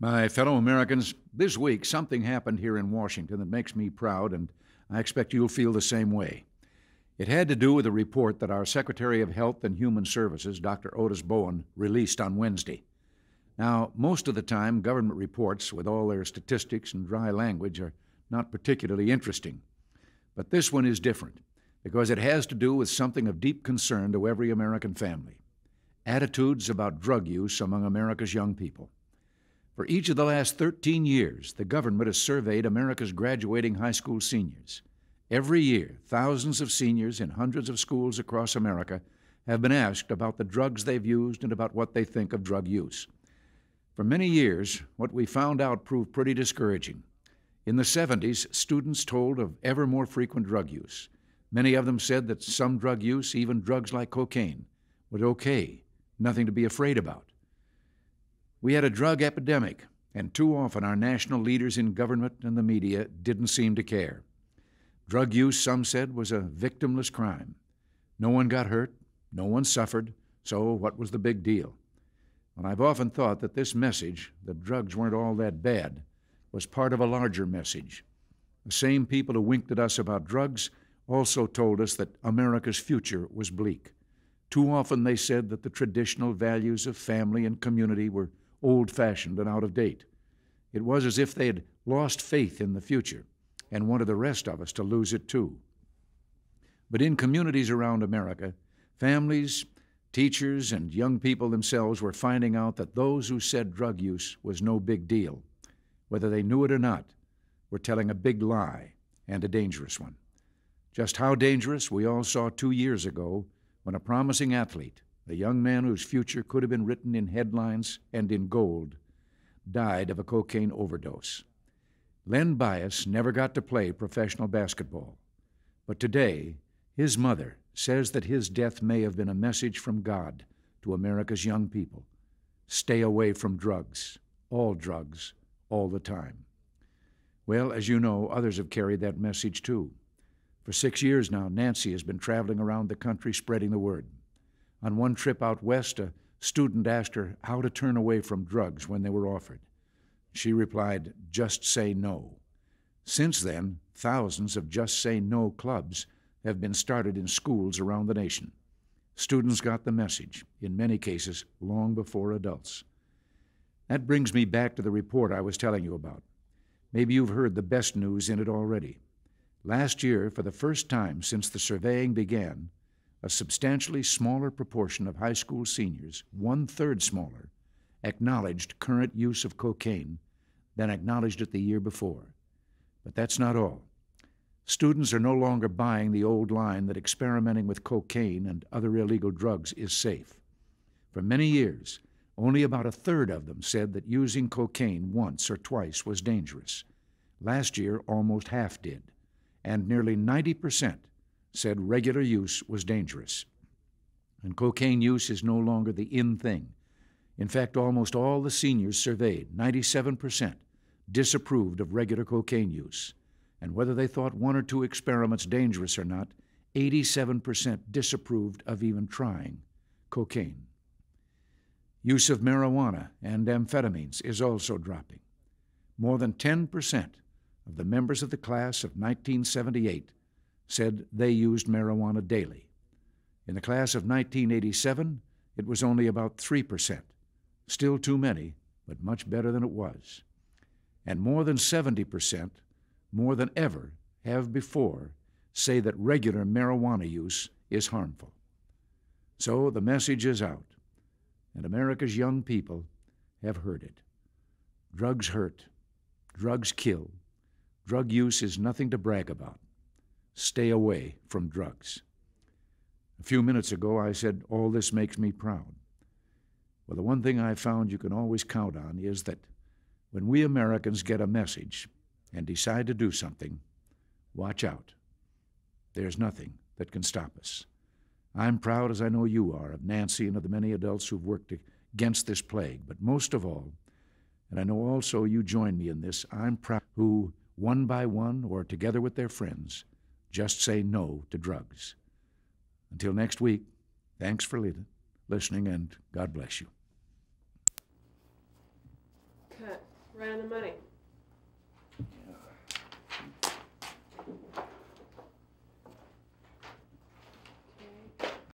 My fellow Americans, this week something happened here in Washington that makes me proud, and I expect you'll feel the same way. It had to do with a report that our Secretary of Health and Human Services, Dr. Otis Bowen, released on Wednesday. Now, most of the time, government reports, with all their statistics and dry language, are not particularly interesting. But this one is different because it has to do with something of deep concern to every American family attitudes about drug use among America's young people. For each of the last 13 years, the government has surveyed America's graduating high school seniors. Every year, thousands of seniors in hundreds of schools across America have been asked about the drugs they've used and about what they think of drug use. For many years, what we found out proved pretty discouraging. In the 70s, students told of ever more frequent drug use. Many of them said that some drug use, even drugs like cocaine, was okay, nothing to be afraid about. We had a drug epidemic, and too often our national leaders in government and the media didn't seem to care. Drug use, some said, was a victimless crime. No one got hurt, no one suffered, so what was the big deal? And I've often thought that this message, that drugs weren't all that bad, was part of a larger message. The same people who winked at us about drugs also told us that America's future was bleak. Too often they said that the traditional values of family and community were old fashioned and out of date. It was as if they had lost faith in the future and wanted the rest of us to lose it too. But in communities around America, families, teachers, and young people themselves were finding out that those who said drug use was no big deal, whether they knew it or not, were telling a big lie and a dangerous one. Just how dangerous we all saw two years ago when a promising athlete a young man whose future could have been written in headlines and in gold, died of a cocaine overdose. Len Bias never got to play professional basketball, but today his mother says that his death may have been a message from God to America's young people. Stay away from drugs, all drugs, all the time. Well, as you know, others have carried that message too. For six years now, Nancy has been traveling around the country spreading the word. On one trip out west, a student asked her how to turn away from drugs when they were offered. She replied, Just say no. Since then, thousands of Just Say No clubs have been started in schools around the nation. Students got the message, in many cases, long before adults. That brings me back to the report I was telling you about. Maybe you've heard the best news in it already. Last year, for the first time since the surveying began, a substantially smaller proportion of high school seniors, one third smaller, acknowledged current use of cocaine than acknowledged it the year before. But that's not all. Students are no longer buying the old line that experimenting with cocaine and other illegal drugs is safe. For many years, only about a third of them said that using cocaine once or twice was dangerous. Last year, almost half did, and nearly 90 percent said regular use was dangerous. And cocaine use is no longer the in thing. In fact, almost all the seniors surveyed, 97%, disapproved of regular cocaine use. And whether they thought one or two experiments dangerous or not, 87% disapproved of even trying cocaine. Use of marijuana and amphetamines is also dropping. More than 10% of the members of the class of 1978 said they used marijuana daily. In the class of 1987, it was only about 3%. Still too many, but much better than it was. And more than 70%, more than ever have before, say that regular marijuana use is harmful. So the message is out, and America's young people have heard it. Drugs hurt, drugs kill, drug use is nothing to brag about stay away from drugs. A few minutes ago, I said, All this makes me proud. Well, the one thing I've found you can always count on is that when we Americans get a message and decide to do something, watch out. There's nothing that can stop us. I'm proud, as I know you are, of Nancy and of the many adults who've worked against this plague. But most of all, and I know also you join me in this, I'm proud who, one by one or together with their friends, just say no to drugs. Until next week, thanks for listening and God bless you. cut, on the money.